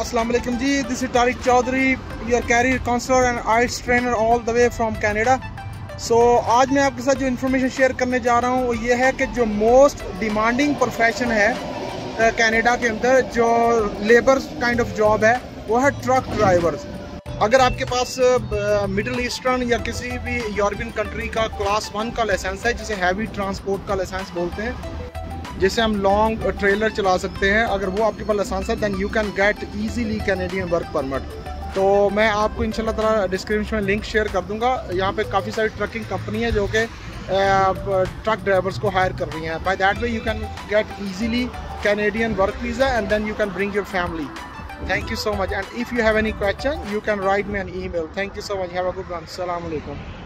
Assalamu alaikum ji. This is Tariq Chaudhary, your career counselor and IELTS trainer all the way from Canada. So, आज मैं आपके साथ जो information share करने जा रहा हूँ, वो ये है कि जो मोस्ट डिमांडिंग प्रोफेशन है कनाडा के अंदर, जो लेबर काइंड ऑफ़ जॉब है, वो है ट्रक ड्राइवर अगर आपके पास मिडिल ईस्टर्न या किसी भी यूरोपियन कंट्री का क्लास वन का लाइसेंस है, जिसे हैवी ट्रांसपोर्ट का लाइसेंस बोलते हैं जिससे हम लॉन्ग ट्रेलर चला सकते हैं। अगर वो आपके पास लाइसेंस है then you can get easily Canadian work permit तो मैं आपको इंशाल्लाह ताला डिस्क्रिप्शन में लिंक शेयर कर दूँगा। यहाँ पे काफ़ी सारी ट्रकिंग कंपनी है जो कि ट्रक ड्राइवर्स को हायर कर रही हैं। By that way you can get easily Canadian work visa and then you can bring your family thank you so much and if you have any question you can write me an email. Thank you so much. Have a good one. Assalamu alaikum.